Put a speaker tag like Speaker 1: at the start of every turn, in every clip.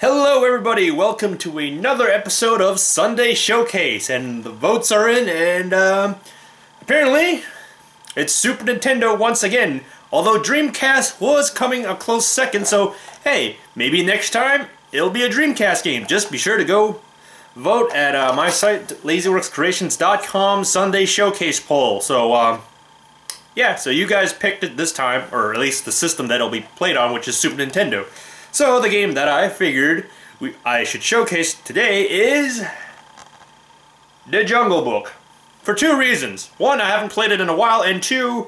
Speaker 1: Hello everybody, welcome to another episode of Sunday Showcase, and the votes are in, and um, apparently it's Super Nintendo once again, although Dreamcast was coming a close second, so hey, maybe next time it'll be a Dreamcast game. Just be sure to go vote at uh, my site, lazyworkscreations.com Sunday Showcase poll. So, um, yeah, so you guys picked it this time, or at least the system that it'll be played on, which is Super Nintendo. So the game that I figured we, I should showcase today is The Jungle Book. For two reasons. One, I haven't played it in a while, and two,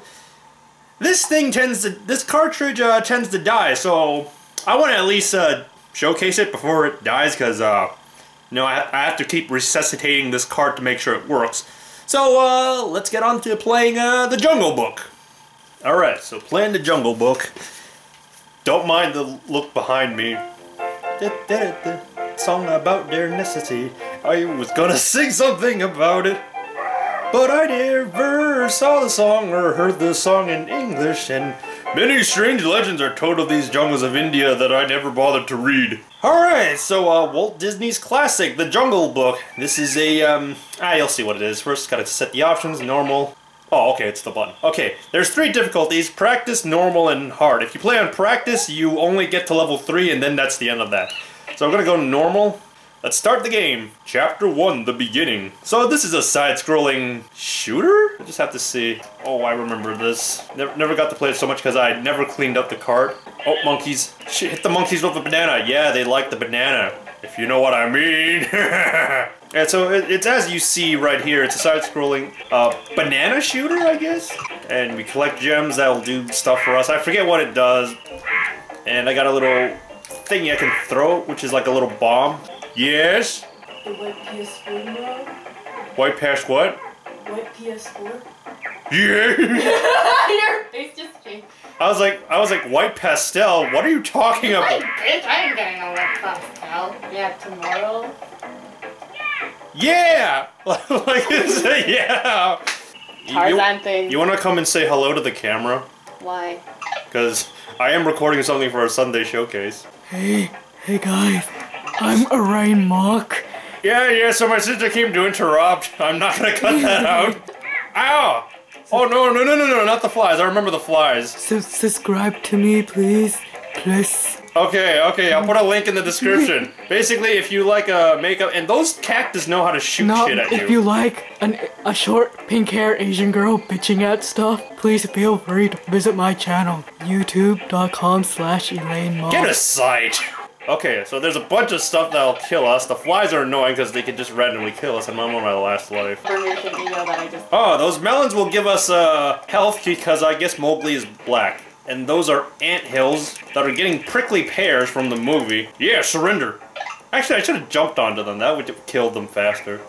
Speaker 1: this thing tends to, this cartridge uh, tends to die, so I want to at least uh, showcase it before it dies, because, uh, you know, I, I, have to keep resuscitating this cart to make sure it works. So, uh, let's get on to playing uh, The Jungle Book. Alright, so playing The Jungle Book. Don't mind the look behind me. Song about their necessity. I was gonna sing something about it. But I never saw the song or heard the song in English, and many strange legends are told of these jungles of India that I never bothered to read. Alright, so uh, Walt Disney's classic, The Jungle Book. This is a, um, ah, you'll see what it is. First, gotta set the options, normal, Oh, okay, it's the button. Okay, there's three difficulties, practice, normal, and hard. If you play on practice, you only get to level 3, and then that's the end of that. So I'm gonna go normal. Let's start the game. Chapter 1, the beginning. So this is a side-scrolling shooter? I just have to see. Oh, I remember this. Never, never got to play it so much because I never cleaned up the cart. Oh, monkeys. Shit, hit the monkeys with the banana. Yeah, they like the banana. If you know what I mean. And so it, it's as you see right here, it's a side-scrolling uh, banana shooter, I guess? And we collect gems that'll do stuff for us. I forget what it does. And I got a little thingy I can throw, which is like a little bomb. Yes?
Speaker 2: The white PS4 mode?
Speaker 1: White past what?
Speaker 2: White PS4?
Speaker 1: Yeah!
Speaker 2: Your face just changed.
Speaker 1: I was like, I was like, white pastel. What are you talking about?
Speaker 2: Bitch, I ain't getting a white pastel. Yeah, tomorrow.
Speaker 1: Yeah! like, yeah!
Speaker 2: Tarzan you, thing.
Speaker 1: You want to come and say hello to the camera?
Speaker 2: Why?
Speaker 1: Because I am recording something for a Sunday showcase.
Speaker 3: Hey, hey guys, I'm Orion Mock.
Speaker 1: Yeah, yeah, so my sister came to interrupt. I'm not gonna cut that out. Ow! Oh, no, no, no, no, no, not the flies. I remember the flies.
Speaker 3: So subscribe to me, please. Please.
Speaker 1: Okay, okay, I'll put a link in the description. Basically, if you like uh, makeup, and those cactus know how to shoot
Speaker 3: Not
Speaker 1: shit at you.
Speaker 3: if you like an, a short pink hair Asian girl bitching at stuff, please feel free to visit my channel, youtube.com slash Elaine Mokk.
Speaker 1: Get a sight! Okay, so there's a bunch of stuff that'll kill us. The flies are annoying because they can just randomly kill us, and I'm on my last life.
Speaker 2: Information email that I just.
Speaker 1: Oh, those melons will give us uh, health because I guess Mowgli is black and those are ant hills that are getting prickly pears from the movie. Yeah, surrender. Actually, I should have jumped onto them. That would have killed them faster.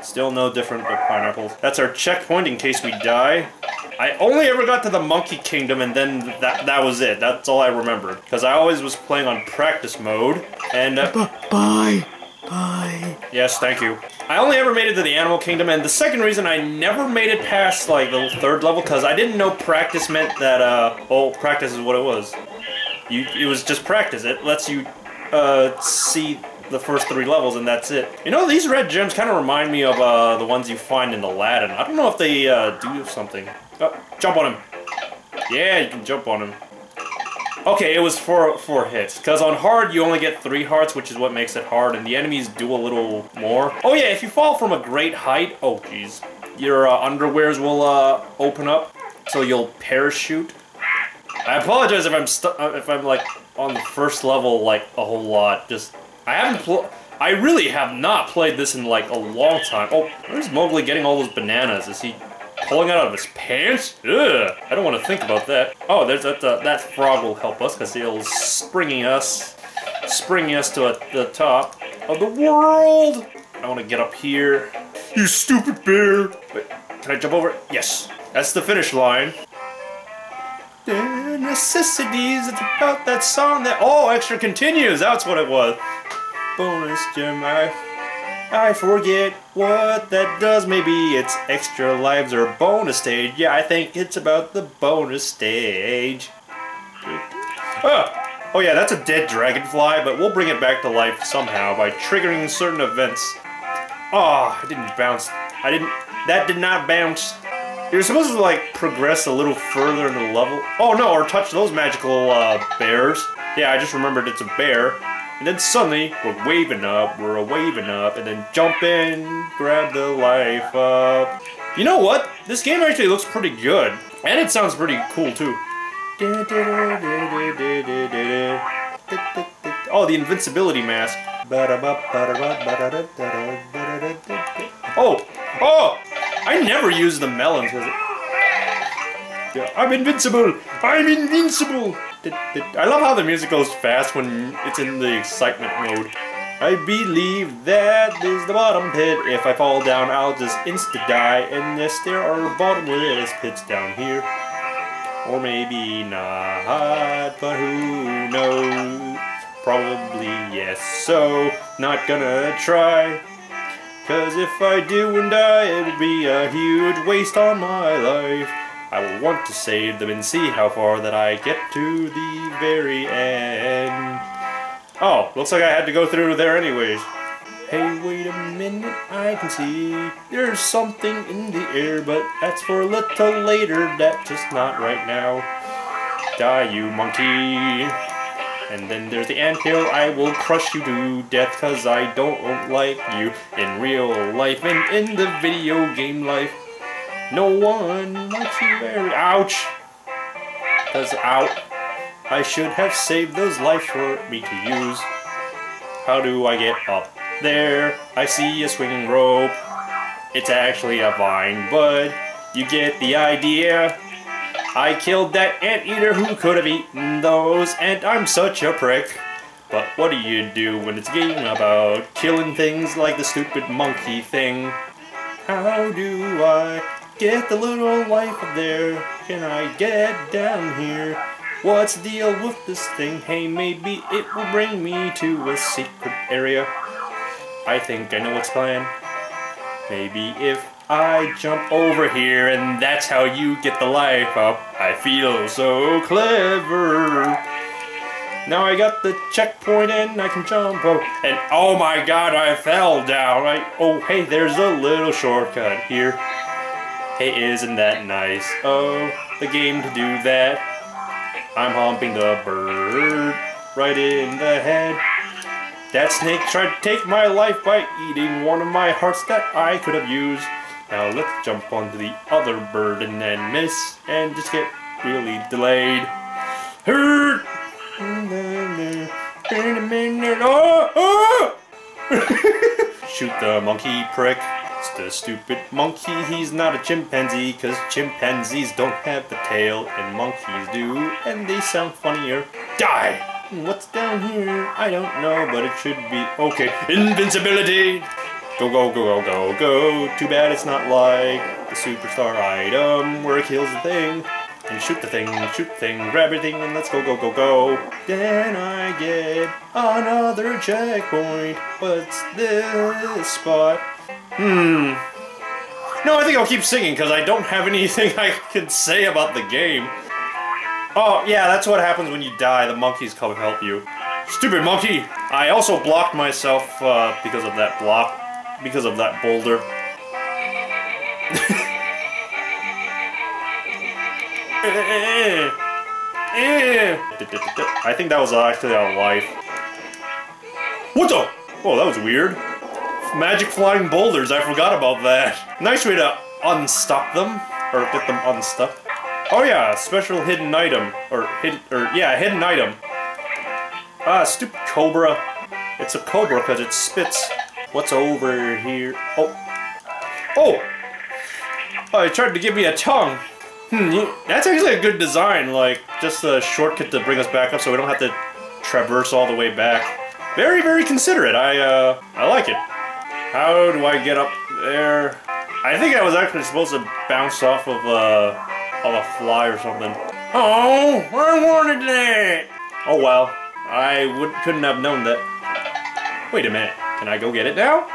Speaker 1: Still no different but pineapples. That's our checkpoint in case we die. I only ever got to the Monkey Kingdom and then that that was it. That's all I remembered. Because I always was playing on practice mode. And... Uh,
Speaker 3: bye. Bye.
Speaker 1: Yes, thank you. I only ever made it to the Animal Kingdom, and the second reason I never made it past, like, the third level, because I didn't know practice meant that, uh, oh, practice is what it was. You, it was just practice. It lets you, uh, see the first three levels, and that's it. You know, these red gems kind of remind me of, uh, the ones you find in Aladdin. I don't know if they, uh, do something. Oh, jump on him. Yeah, you can jump on him. Okay, it was four four hits. Because on hard, you only get three hearts, which is what makes it hard, and the enemies do a little more. Oh yeah, if you fall from a great height, oh jeez, your uh, underwears will uh, open up, so you'll parachute. I apologize if I'm uh, if I'm like on the first level like a whole lot. Just I haven't I really have not played this in like a long time. Oh, where's Mowgli getting all those bananas? Is he pulling out of his pants? Ugh, I don't want to think about that. Oh, there's that, uh, that frog will help us because he'll springing us, springing us to a, the top of the world. I want to get up here. You stupid bear. Wait, can I jump over it? Yes. That's the finish line. The necessities, it's about that song that, oh, extra continues, that's what it was. Bonus gem, I I forget what that does. Maybe it's extra lives or bonus stage. Yeah, I think it's about the bonus stage. Ah! Oh yeah, that's a dead dragonfly, but we'll bring it back to life somehow by triggering certain events. Oh, I didn't bounce. I didn't. That did not bounce. You're supposed to like progress a little further in the level. Oh no, or touch those magical uh, bears. Yeah, I just remembered it's a bear. And then suddenly, we're waving up, we're waving up, and then jump in, grab the life up. You know what? This game actually looks pretty good. And it sounds pretty cool too. Oh, the invincibility mask. Oh! Oh! I never use the melons because I'm invincible! I'm invincible! I love how the music goes fast when it's in the excitement mode. I believe that is the bottom pit. If I fall down, I'll just insta die. And yes, there are bottomless pits down here. Or maybe not, but who knows? Probably yes, so not gonna try. Cause if I do and die, it would be a huge waste on my life. I will want to save them and see how far that I get to the very end. Oh, looks like I had to go through there anyways. Hey, wait a minute, I can see there's something in the air, but that's for a little later, that's just not right now. Die, you monkey. And then there's the anthill, I will crush you to death, cause I don't like you in real life and in the video game life. No one likes you very- ouch! That's out. I should have saved those lives for me to use. How do I get up there? I see a swinging rope. It's actually a vine, but you get the idea. I killed that anteater who could have eaten those, and I'm such a prick. But what do you do when it's a game about killing things like the stupid monkey thing? How do I get the little life up there? Can I get down here? What's the deal with this thing? Hey, maybe it will bring me to a secret area. I think I know what's plan. Maybe if I jump over here and that's how you get the life up. I feel so clever. Now I got the checkpoint and I can jump up. And oh my god, I fell down. I, oh, hey, there's a little shortcut here. Hey, isn't that nice? Oh, the game to do that. I'm humping the bird right in the head. That snake tried to take my life by eating one of my hearts that I could have used. Now let's jump onto the other bird and then miss and just get really delayed. Hurt! Oh, oh! Shoot the monkey prick. It's the stupid monkey, he's not a chimpanzee, cause chimpanzees don't have the tail, and monkeys do, and they sound funnier. Die! What's down here? I don't know, but it should be okay. Invincibility! Go, go, go, go, go, go. Too bad it's not like the superstar item where it kills the thing. And shoot the thing, shoot the thing, grab everything, and let's go, go, go, go. Then I get another checkpoint. What's this spot? Hmm. No, I think I'll keep singing because I don't have anything I can say about the game. Oh, yeah, that's what happens when you die. The monkeys come help you. Stupid monkey! I also blocked myself uh, because of that block. Because of that boulder. I think that was actually our life. What the? Oh, that was weird. Magic flying boulders, I forgot about that. Nice way to unstuck them, or get them unstuck. Oh yeah, special hidden item, or hidden, or yeah, hidden item. Ah, stupid cobra. It's a cobra because it spits. What's over here? Oh, oh! Oh, it tried to give me a tongue. Hmm, that's actually a good design. Like just a shortcut to bring us back up, so we don't have to traverse all the way back. Very, very considerate. I, uh, I like it. How do I get up there? I think I was actually supposed to bounce off of, of a fly or something. Oh, I wanted that! Oh well, I would, couldn't have known that. Wait a minute, can I go get it now?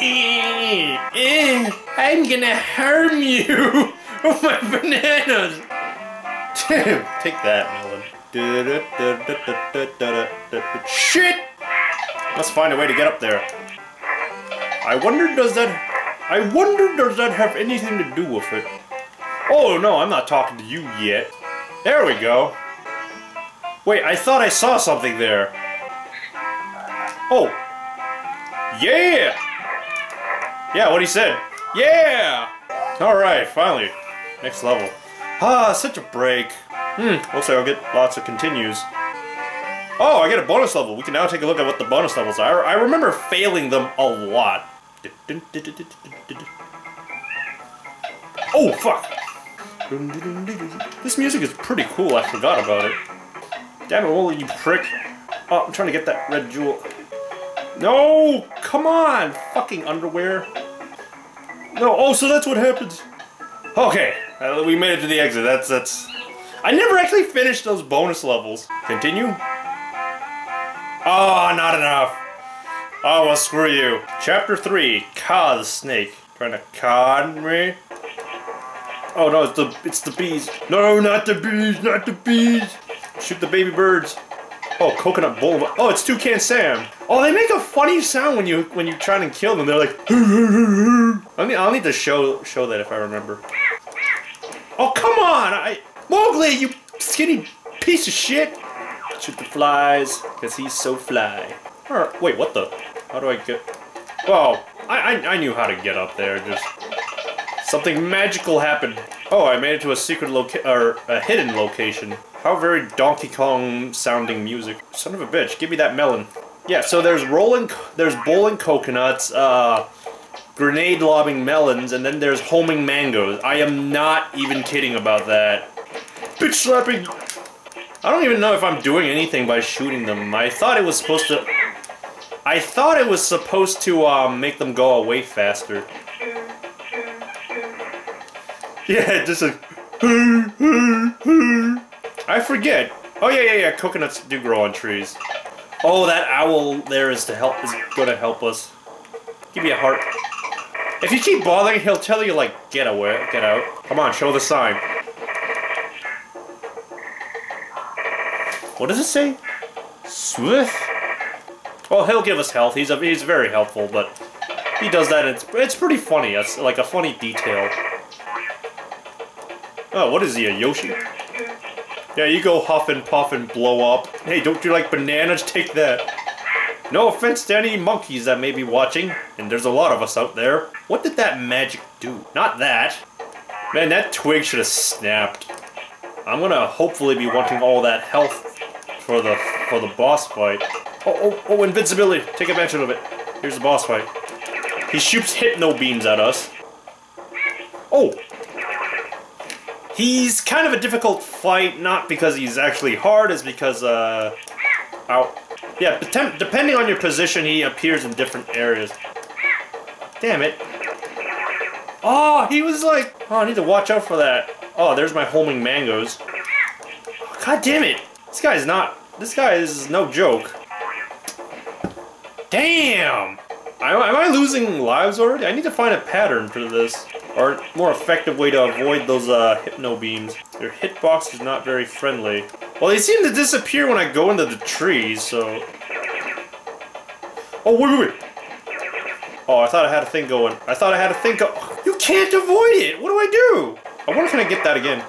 Speaker 1: Eh, eh, I'm gonna harm you! Oh my bananas! Take that, Melon. Shit! Let's find a way to get up there. I wonder does that I wonder does that have anything to do with it? Oh no, I'm not talking to you yet. There we go. Wait, I thought I saw something there. Oh. Yeah! Yeah, what he said. Yeah! Alright, finally. Next level. Ah, such a break. Hmm, looks like I'll get lots of continues. Oh, I get a bonus level. We can now take a look at what the bonus levels are. I remember failing them a lot. Oh, fuck! This music is pretty cool. I forgot about it. Damn it, Mowgli, you prick. Oh, I'm trying to get that red jewel. No! Come on! Fucking underwear. No, oh, so that's what happens. Okay, uh, we made it to the exit. That's, that's... I never actually finished those bonus levels. Continue? Oh, not enough. Oh, well, screw you. Chapter 3, Kaa the Snake. Trying to con me? Oh no, it's the it's the bees. No, not the bees, not the bees. Shoot the baby birds. Oh, coconut bowl. Oh, it's Toucan Sam. Oh, they make a funny sound when you when you try to kill them. They're like. I need I'll need to show show that if I remember. Oh come on! I Mowgli, you skinny piece of shit. Shoot the flies, cause he's so fly. Or, wait, what the? How do I get? Oh, I, I I knew how to get up there. Just something magical happened. Oh, I made it to a secret loca or a hidden location. How very Donkey Kong sounding music. Son of a bitch, give me that melon. Yeah, so there's rolling, there's bowling coconuts, uh, grenade lobbing melons, and then there's homing mangoes. I am not even kidding about that. Bitch slapping! I don't even know if I'm doing anything by shooting them. I thought it was supposed to... I thought it was supposed to um, make them go away faster. Yeah, just a... I forget. Oh yeah, yeah, yeah. Coconuts do grow on trees. Oh, that owl there is to help is gonna help us. Give me a heart. If you keep bothering, he'll tell you like, get away, get out. Come on, show the sign. What does it say? Swift. Well, he'll give us health. He's a, he's very helpful, but he does that. it's it's pretty funny. It's like a funny detail. Oh, what is he, a Yoshi? Yeah, you go huff and puff and blow up. Hey, don't you like bananas? Take that. No offense to any monkeys that may be watching, and there's a lot of us out there. What did that magic do? Not that. Man, that twig should have snapped. I'm gonna hopefully be wanting all that health for the for the boss fight. Oh, oh, oh, invincibility. Take advantage of it. Here's the boss fight. He shoots hypno beams at us. Oh! He's kind of a difficult fight, not because he's actually hard, it's because, uh... Ow. Yeah, depending on your position, he appears in different areas. Damn it. Oh, he was like... Oh, I need to watch out for that. Oh, there's my homing mangoes. God damn it. This guy's not... This guy is no joke. Damn! Am I losing lives already? I need to find a pattern for this. Or more effective way to avoid those uh, hypno beams. Their hitbox is not very friendly. Well, they seem to disappear when I go into the trees, so... Oh, wait, wait, wait! Oh, I thought I had a thing going. I thought I had a thing go- You can't avoid it! What do I do? I wonder if I can get that again.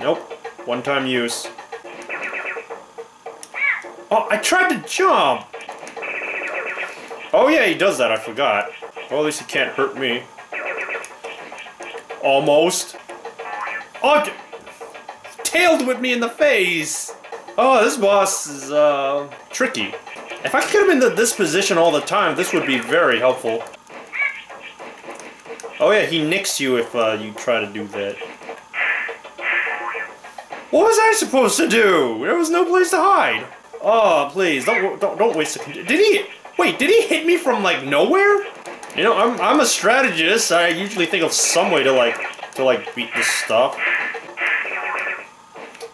Speaker 1: Nope. One-time use. Oh, I tried to jump! Oh yeah, he does that, I forgot. Well, at least he can't hurt me. Almost. Oh, tailed with me in the face! Oh, this boss is, uh, tricky. If I could get him into this position all the time, this would be very helpful. Oh yeah, he nicks you if uh, you try to do that. What was I supposed to do? There was no place to hide. Oh, please, don't don't don't waste a. Did he? Wait, did he hit me from like nowhere? You know, I'm I'm a strategist. I usually think of some way to like to like beat this stuff.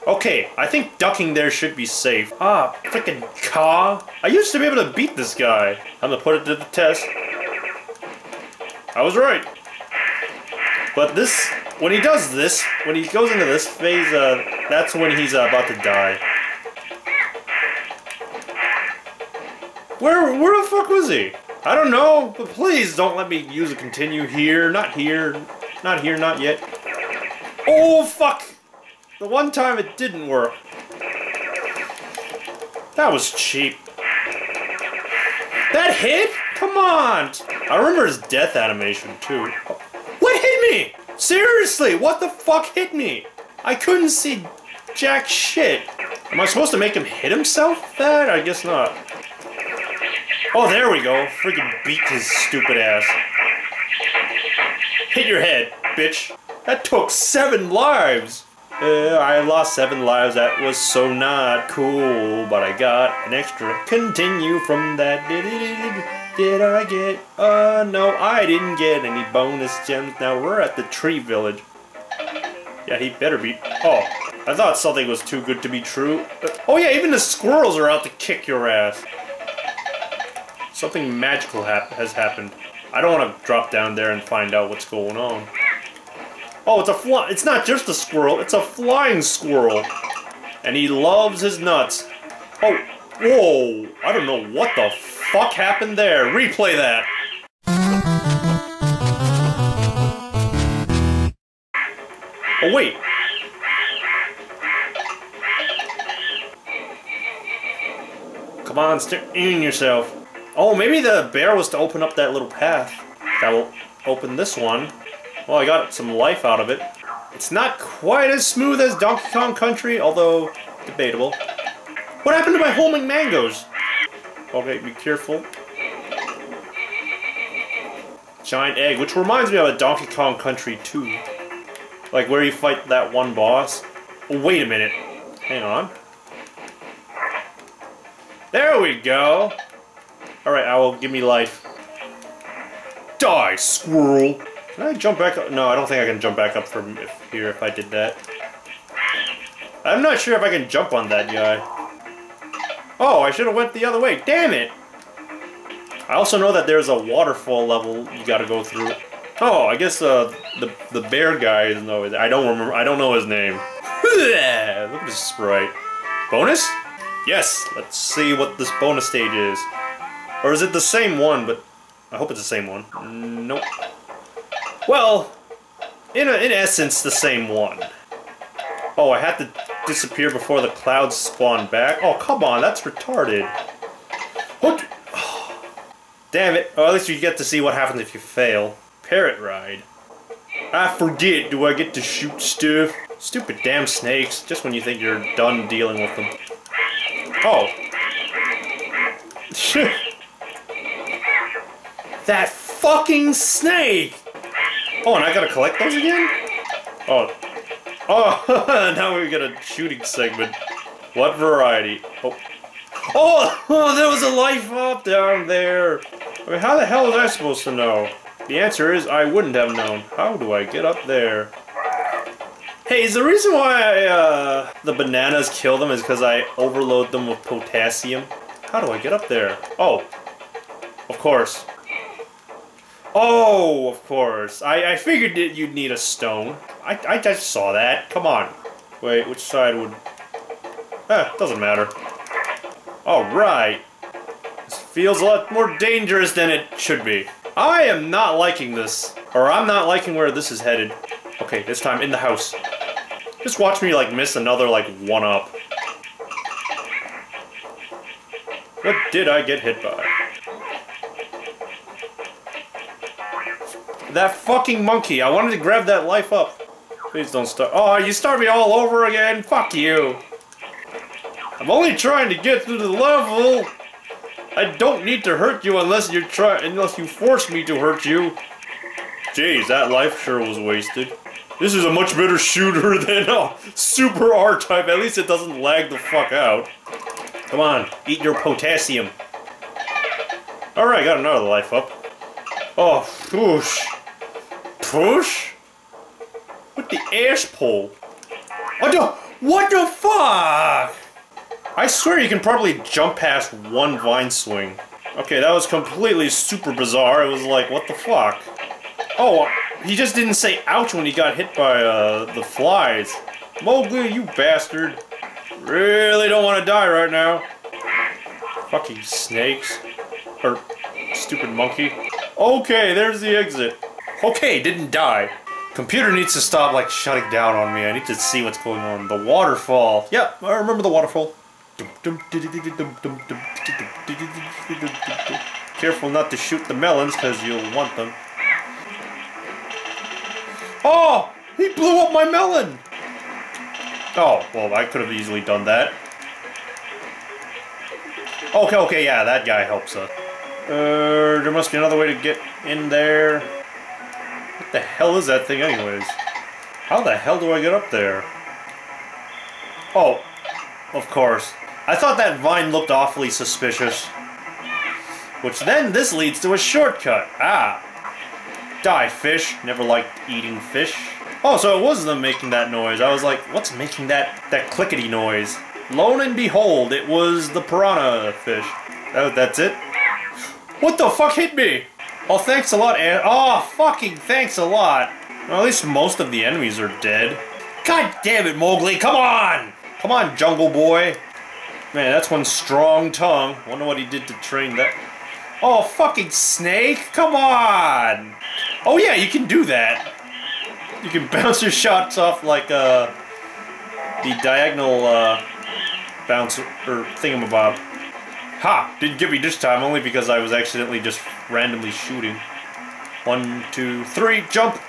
Speaker 1: Okay, I think ducking there should be safe. Ah, freaking Kaa. I used to be able to beat this guy. I'm gonna put it to the test. I was right. But this when he does this, when he goes into this phase, uh, that's when he's uh, about to die. Where, where the fuck was he? I don't know, but please don't let me use a continue here, not here, not here, not yet. Oh, fuck! The one time it didn't work. That was cheap. That hit? Come on! I remember his death animation, too. What hit me? Seriously, what the fuck hit me? I couldn't see jack shit. Am I supposed to make him hit himself? That? I guess not. Oh, there we go. Freaking beat his stupid ass. Hit your head, bitch. That took seven lives. Uh, I lost seven lives. That was so not cool. But I got an extra continue from that. Did, I get? Uh, no, I didn't get any bonus gems. Now we're at the tree village. Yeah, he better be. Oh, I thought something was too good to be true. Uh, oh yeah, even the squirrels are out to kick your ass. Something magical has happened. I don't want to drop down there and find out what's going on. Oh, it's a fly. It's not just a squirrel. It's a flying squirrel, and he loves his nuts. Oh, whoa! I don't know what the fuck happened there. Replay that. Oh wait. Come on, stick in yourself. Oh, maybe the bear was to open up that little path. That will open this one. Well, I got some life out of it. It's not quite as smooth as Donkey Kong Country, although debatable. What happened to my homing mangoes? Okay, be careful. Giant egg, which reminds me of a Donkey Kong Country 2. Like where you fight that one boss. Oh, wait a minute. Hang on. There we go. Alright, Owl, give me life. Die, squirrel! Can I jump back up? No, I don't think I can jump back up from if, here if I did that. I'm not sure if I can jump on that guy. Oh, I should have went the other way. Damn it! I also know that there's a waterfall level you gotta go through. Oh, I guess uh, the the bear guy is no. I don't remember. I don't know his name. Look at this sprite. Bonus? Yes. Let's see what this bonus stage is. Or is it the same one? But I hope it's the same one. Nope. Well, in a, in essence, the same one. Oh, I had to disappear before the clouds spawn back. Oh, come on, that's retarded. What? Damn it. Oh, at least you get to see what happens if you fail. Parrot ride. I forget, do I get to shoot stuff? Stupid damn snakes, just when you think you're done dealing with them. Oh. that fucking snake! Oh, and I gotta collect those again? Oh. Oh, now we get a shooting segment. What variety? Oh. Oh, oh, there was a life up down there. I mean, how the hell was I supposed to know? The answer is I wouldn't have known. How do I get up there? Hey, is the reason why I, uh, the bananas kill them is because I overload them with potassium? How do I get up there? Oh, of course. Oh, of course. I, I figured that you'd need a stone. I, I just saw that. Come on. Wait, which side would... Eh, doesn't matter. Alright. This feels a lot more dangerous than it should be. I am not liking this. Or I'm not liking where this is headed. Okay, this time in the house. Just watch me, like, miss another, like, one-up. What did I get hit by? That fucking monkey. I wanted to grab that life up. Please don't start. Oh, you start me all over again? Fuck you. I'm only trying to get through the level. I don't need to hurt you unless you're try unless you force me to hurt you. Jeez, that life sure was wasted. This is a much better shooter than a super R-Type. At least it doesn't lag the fuck out. Come on, eat your potassium. Alright, got another life up. Oh, whoosh. Push? With the ash pole. What the? What the fuck? I swear you can probably jump past one vine swing. Okay, that was completely super bizarre. It was like, what the fuck? Oh, he just didn't say ouch when he got hit by uh, the flies. Mowgli, you bastard. Really don't want to die right now. Fucking snakes. Or stupid monkey. Okay, there's the exit. Okay, didn't die. Computer needs to stop like shutting down on me. I need to see what's going on. The waterfall. Yep, I remember the waterfall. Careful not to shoot the melons because you'll want them. Oh! He blew up my melon! Oh, well, I could have easily done that. Okay, okay, yeah, that guy helps us. Uh, there must be another way to get in there. What the hell is that thing anyways? How the hell do I get up there? Oh, of course. I thought that vine looked awfully suspicious. Which then this leads to a shortcut. Ah. Die, fish. Never liked eating fish. Oh, so it was them making that noise. I was like, what's making that, that clickety noise? Lo and behold, it was the piranha fish. Oh, that's it? What the fuck hit me? Oh, thanks a lot, and Oh, fucking thanks a lot. Well, at least most of the enemies are dead. God damn it, Mowgli, come on! Come on, Jungle Boy. Man, that's one strong tongue. Wonder what he did to train that. Oh, fucking snake! Come on! Oh yeah, you can do that. You can bounce your shots off like uh, the diagonal uh, bounce or thingamabob. Ha! Didn't get me this time, only because I was accidentally just randomly shooting. One, two, three, jump!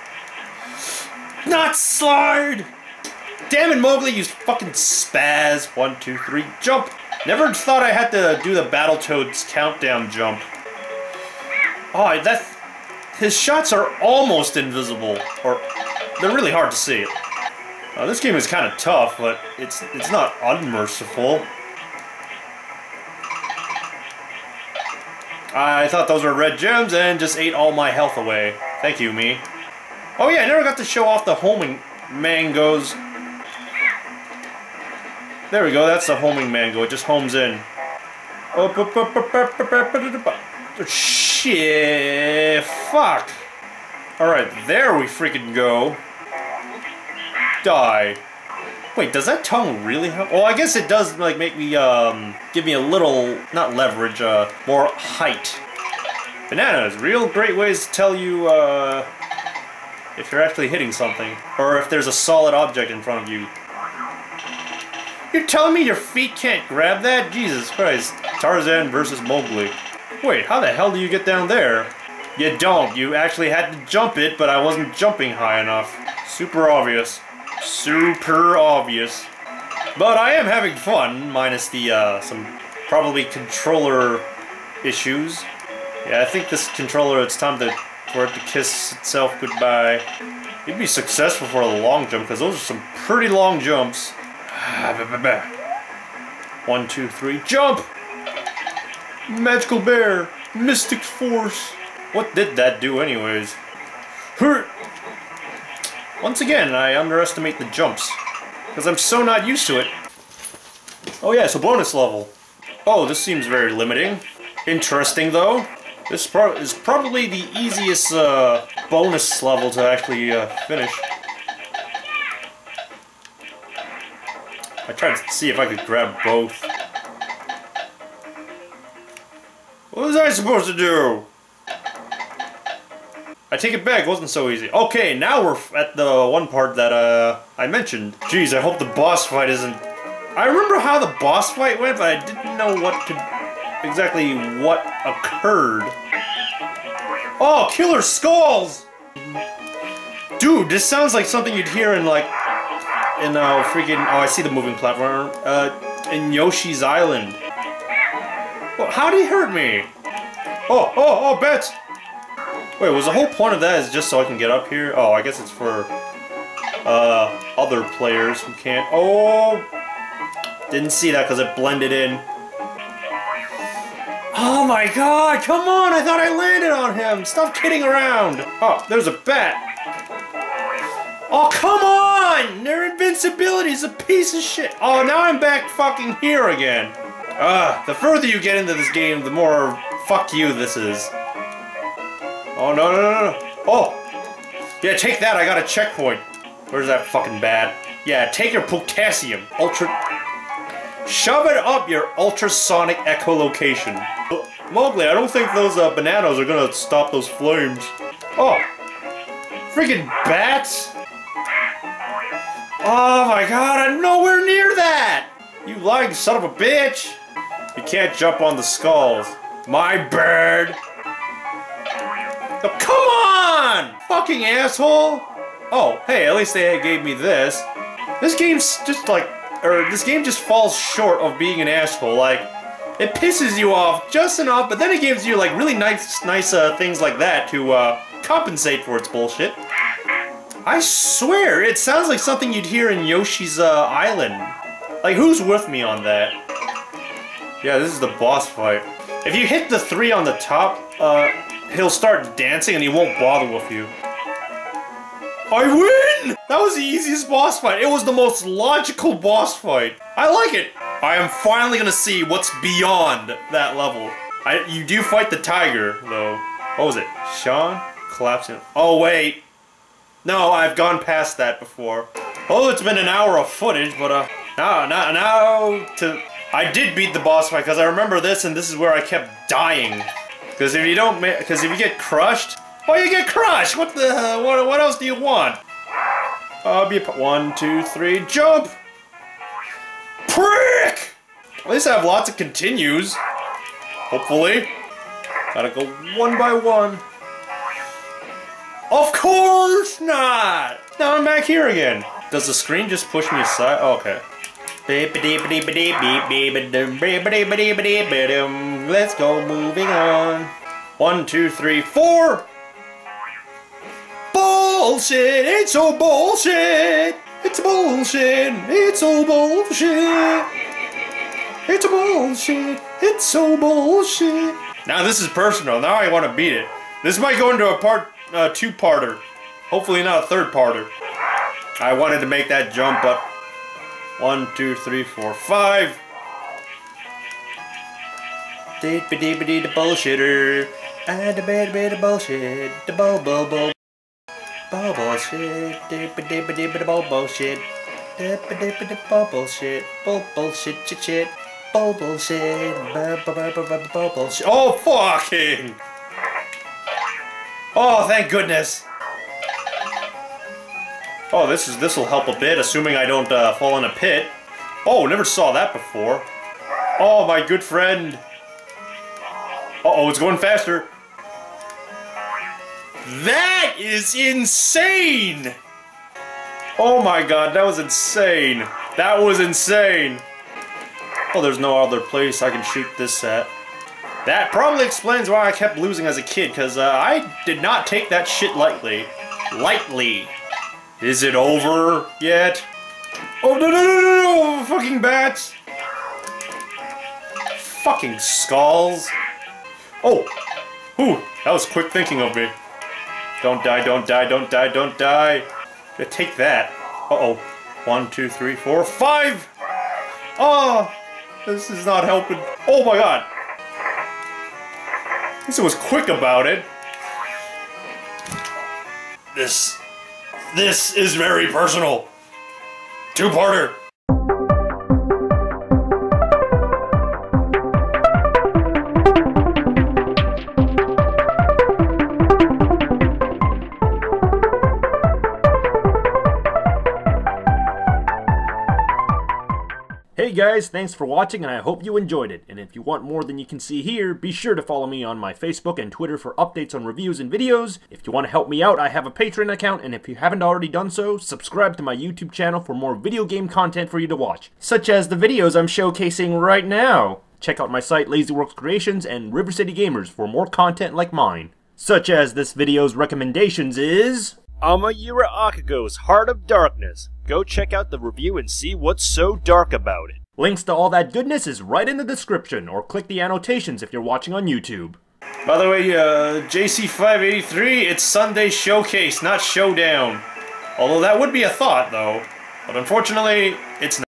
Speaker 1: Not slide! Damn it, Mowgli, you fucking spaz. One, two, three, jump! Never thought I had to do the Battletoads countdown jump. Oh, that... His shots are almost invisible. Or, they're really hard to see. Uh, this game is kind of tough, but it's it's not unmerciful. I thought those were red gems and just ate all my health away. Thank you, me. Oh yeah, I never got to show off the homing mangoes. There we go, that's the homing mango. It just homes in. Oh, Shit, fuck. Alright, there we freaking go. Die. Wait, does that tongue really help? Well, I guess it does, like, make me, um, give me a little, not leverage, uh, more height. Bananas, real great ways to tell you, uh, if you're actually hitting something. Or if there's a solid object in front of you. You're telling me your feet can't grab that? Jesus Christ. Tarzan versus Mowgli. Wait, how the hell do you get down there? You don't. You actually had to jump it, but I wasn't jumping high enough. Super obvious. Super obvious. But I am having fun, minus the, uh, some probably controller issues. Yeah, I think this controller, it's time to, for it to kiss itself goodbye. You'd be successful for a long jump, because those are some pretty long jumps. One, two, three, jump! Magical bear! Mystic force! What did that do anyways? Hurt! Once again, I underestimate the jumps. Because I'm so not used to it. Oh yeah, so bonus level. Oh, this seems very limiting. Interesting though. This pro is probably the easiest uh, bonus level to actually uh, finish. I tried to see if I could grab both. What was I supposed to do? I take it back, it wasn't so easy. Okay, now we're at the one part that uh, I mentioned. Jeez, I hope the boss fight isn't... I remember how the boss fight went, but I didn't know what to... exactly what occurred. Oh, killer skulls! Dude, this sounds like something you'd hear in like... In uh, freaking... Oh, I see the moving platform. Uh, in Yoshi's Island. Well, how did he hurt me? Oh, oh, oh, bets! Wait, was the whole point of that is just so I can get up here? Oh, I guess it's for uh, other players who can't. Oh! Didn't see that because it blended in. Oh my god, come on! I thought I landed on him! Stop kidding around! Oh, there's a bat! Oh, come on! Their invincibility is a piece of shit! Oh, now I'm back fucking here again! Ah, the further you get into this game, the more fuck you this is. Oh, no, no, no, no. Oh! Yeah, take that. I got a checkpoint. Where's that fucking bat? Yeah, take your potassium. Ultra. Shove it up your ultrasonic echolocation. Mowgli, I don't think those uh, bananas are gonna stop those flames. Oh. Freaking bats! Oh my god, I'm nowhere near that! You lying son of a bitch! You can't jump on the skulls. My bird! Oh, come on! Fucking asshole! Oh, hey, at least they gave me this. This game's just like, or this game just falls short of being an asshole. Like, it pisses you off just enough, but then it gives you like really nice, nice uh, things like that to uh, compensate for its bullshit. I swear, it sounds like something you'd hear in Yoshi's uh, Island. Like, who's with me on that? Yeah, this is the boss fight. If you hit the three on the top, uh, he'll start dancing and he won't bother with you. I win! That was the easiest boss fight. It was the most logical boss fight. I like it. I am finally gonna see what's beyond that level. I, you do fight the tiger, though. What was it? Sean? Collapsing. Oh, wait. No, I've gone past that before. Oh, it's been an hour of footage, but uh, now, now, now to... I did beat the boss fight, because I remember this, and this is where I kept dying. Because if you don't, because if you get crushed, oh, you get crushed. What the? What? What else do you want? Uh, be one, two, three, jump. Prick! At least I have lots of continues. Hopefully. Gotta go one by one. Of course not! Now I'm back here again. Does the screen just push me aside? Oh, okay. Let's go, moving on. One, two, three, four! Bullshit! It's so bullshit! It's bullshit! It's so bullshit! It's a bullshit! It's so bullshit! Now this is personal. Now I want to beat it. This might go into a part, uh, two-parter. Hopefully not a third-parter. I wanted to make that jump, but one, two, three, four, five. Did be dee the bullshitter. I the bad bit of bullshit. The bull bull bull. Bull bullshit. Did be dee the bull bullshit. Did be dee the bull bullshit. Bull bullshit shit shit. Bull bullshit. Bull bullshit. Oh fucking! Oh, thank goodness. Oh, this is this will help a bit, assuming I don't uh, fall in a pit. Oh, never saw that before. Oh, my good friend. Uh-oh, it's going faster. That is insane! Oh my god, that was insane. That was insane. Oh, there's no other place I can shoot this at. That probably explains why I kept losing as a kid, because uh, I did not take that shit lightly. Lightly. Is it over yet? Oh, no, no, no, no, no! Fucking bats! Fucking skulls! Oh! Ooh, that was quick thinking of me. Don't die, don't die, don't die, don't die! Yeah, take that. Uh-oh. One, two, three, four, five! Oh! This is not helping. Oh my god! This was quick about it. This this is very personal. Two-parter. Guys, thanks for watching and I hope you enjoyed it. And if you want more than you can see here, be sure to follow me on my Facebook and Twitter for updates on reviews and videos. If you want to help me out, I have a Patreon account and if you haven't already done so, subscribe to my YouTube channel for more video game content for you to watch, such as the videos I'm showcasing right now. Check out my site LazyWorks Creations and River City Gamers for more content like mine. Such as this video's recommendations is... Amayura Akago's Heart of Darkness. Go check out the review and see what's so dark about it. Links to all that goodness is right in the description, or click the annotations if you're watching on YouTube. By the way, uh, JC583, it's Sunday Showcase, not Showdown. Although that would be a thought, though. But unfortunately, it's not.